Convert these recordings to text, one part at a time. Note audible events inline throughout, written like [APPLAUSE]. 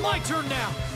My turn now!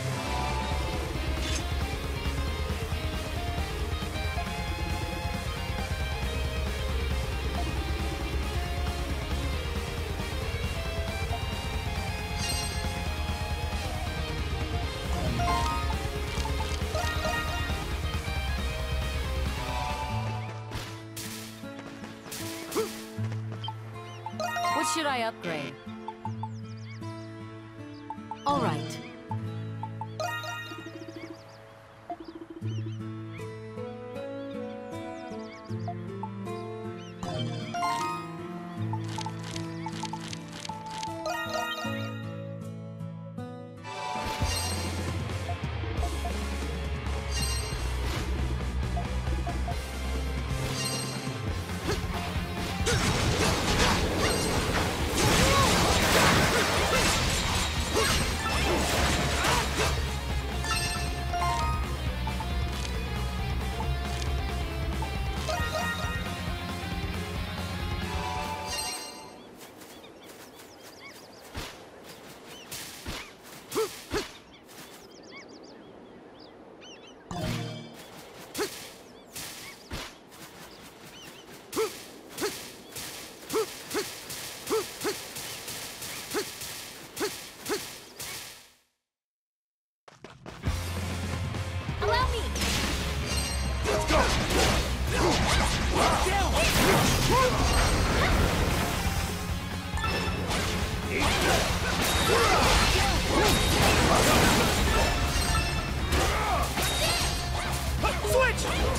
Yeah!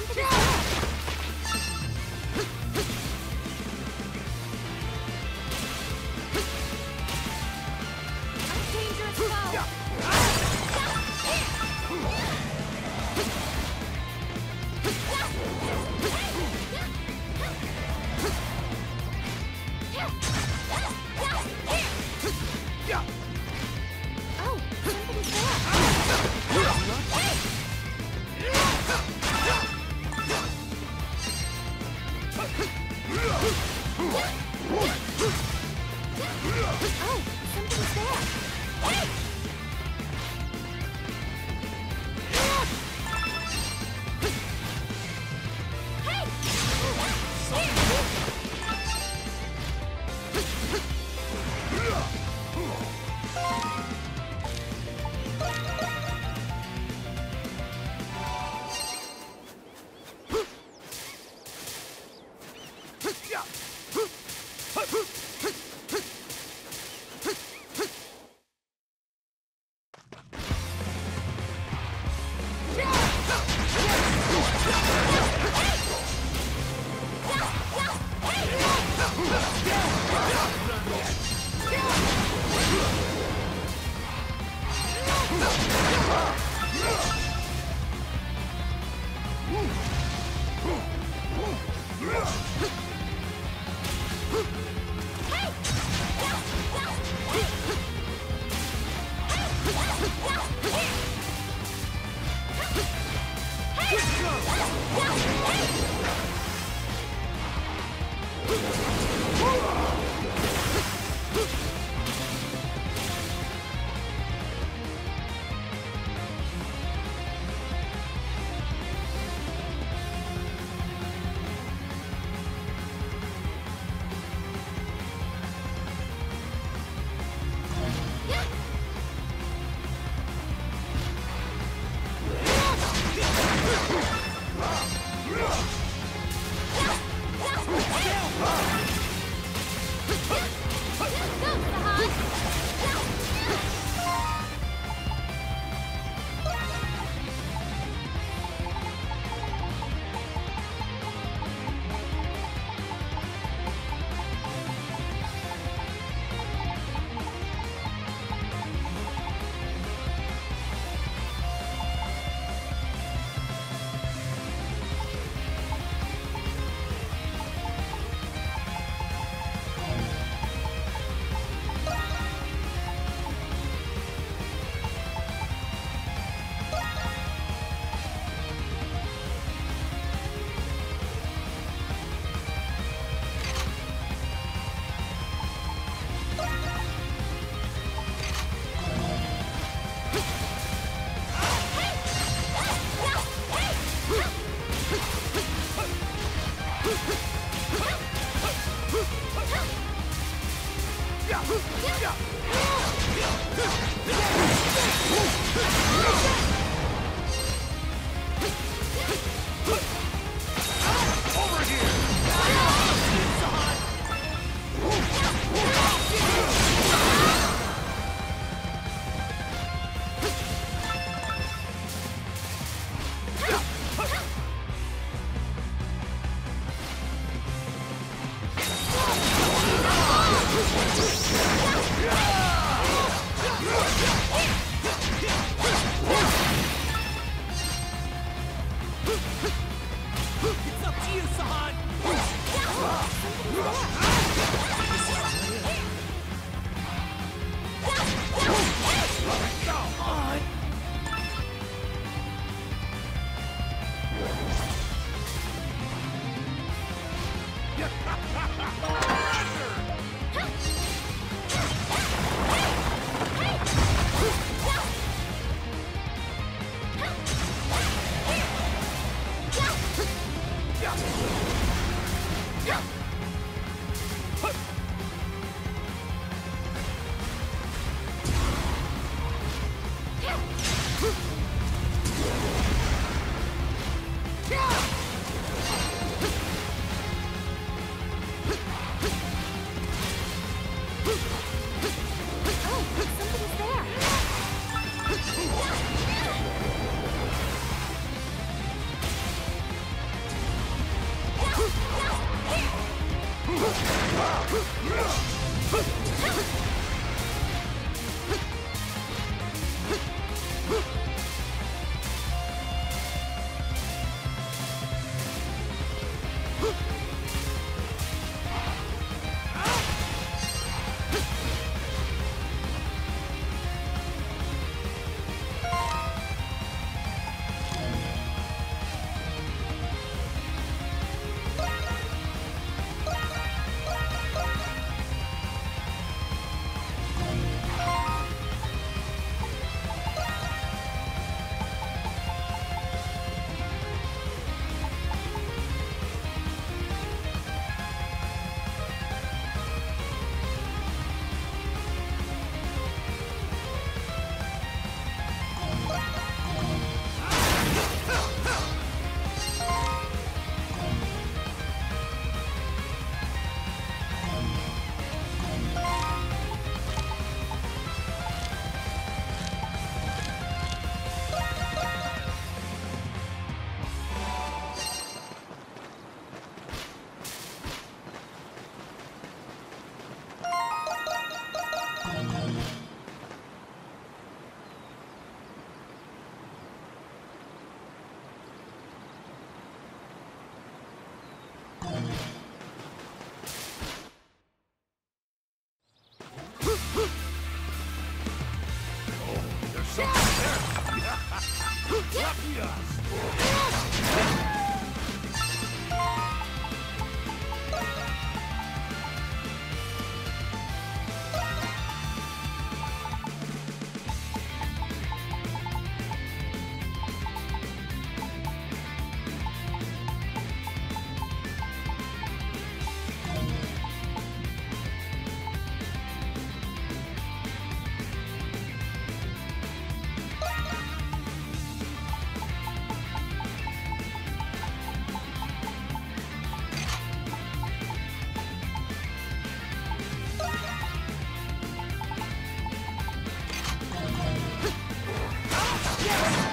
Oh, something's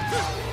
Huh! [LAUGHS]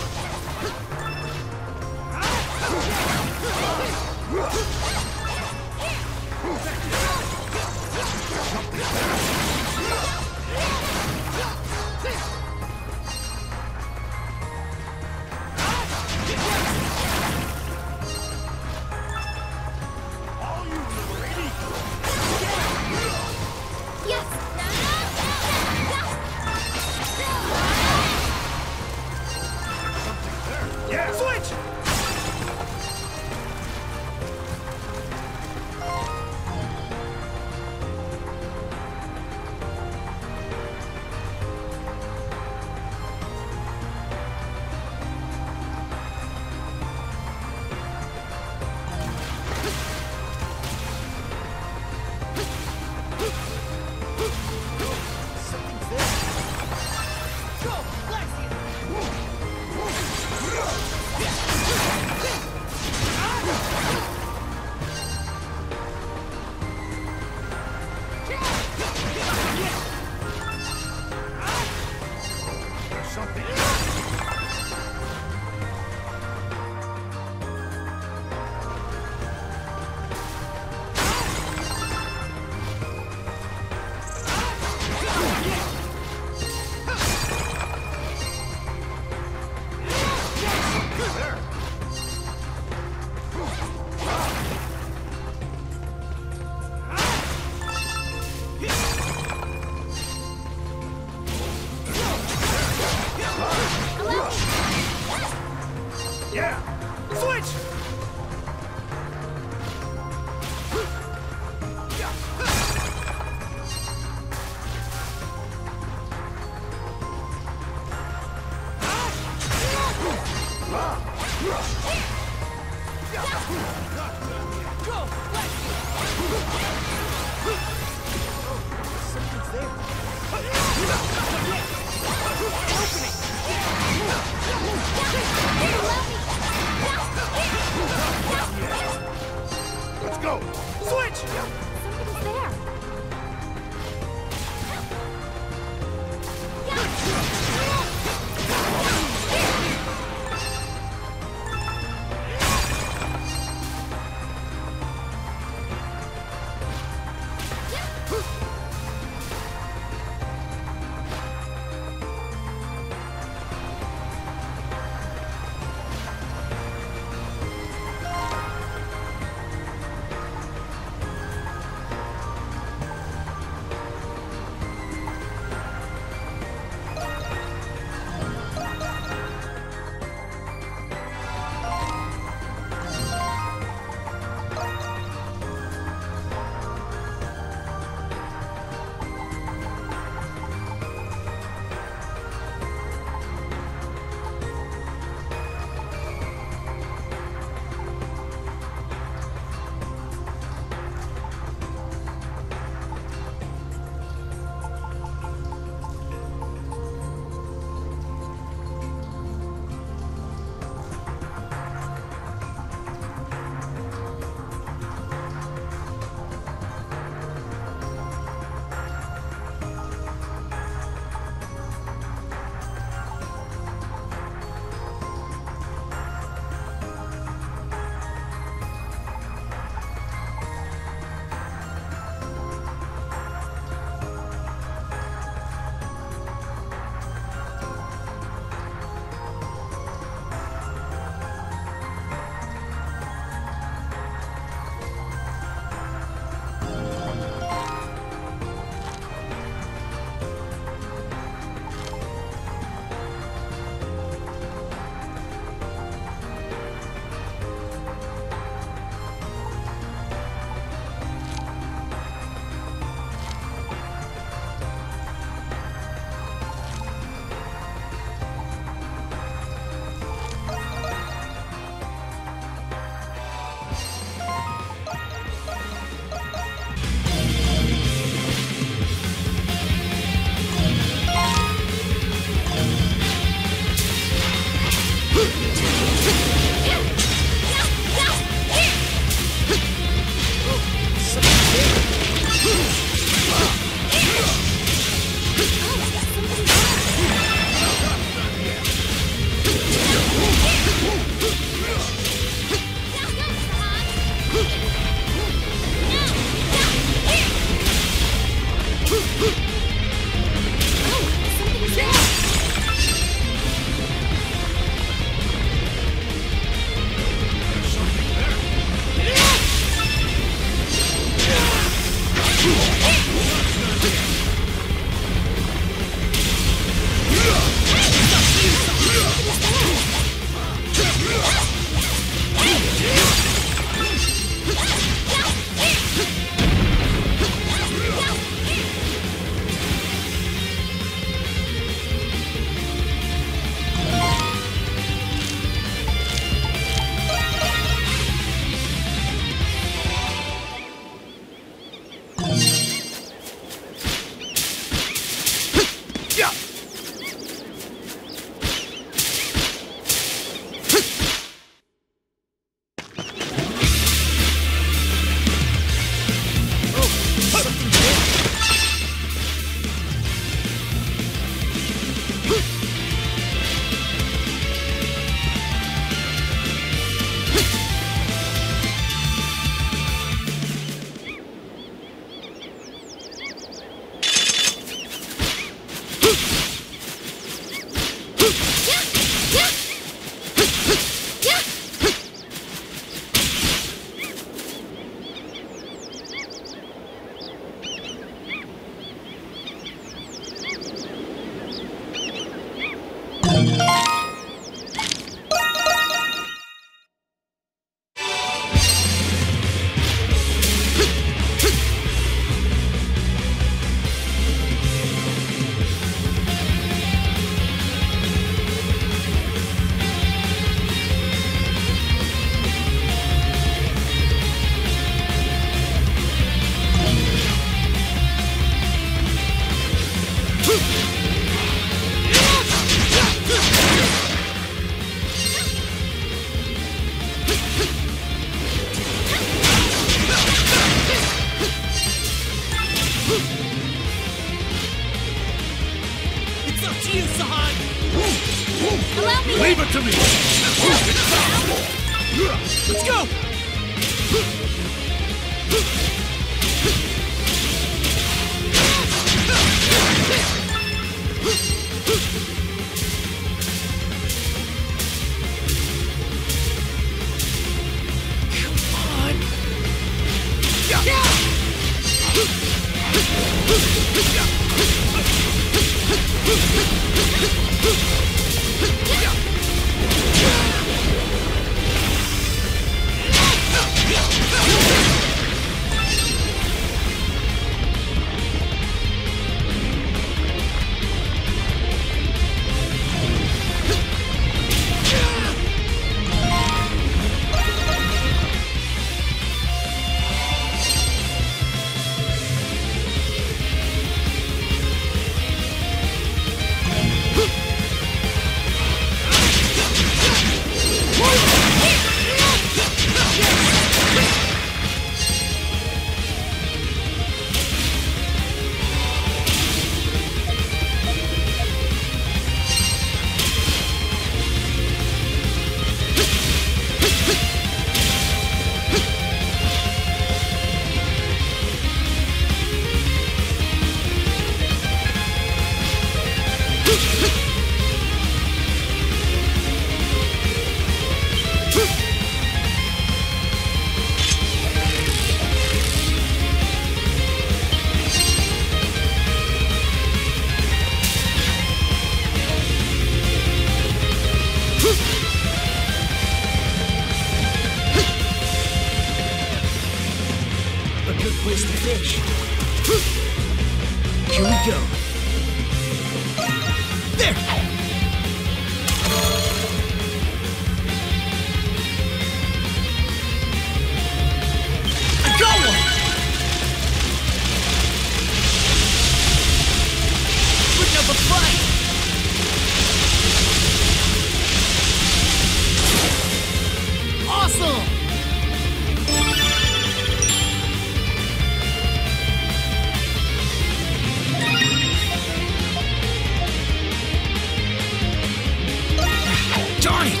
Darn!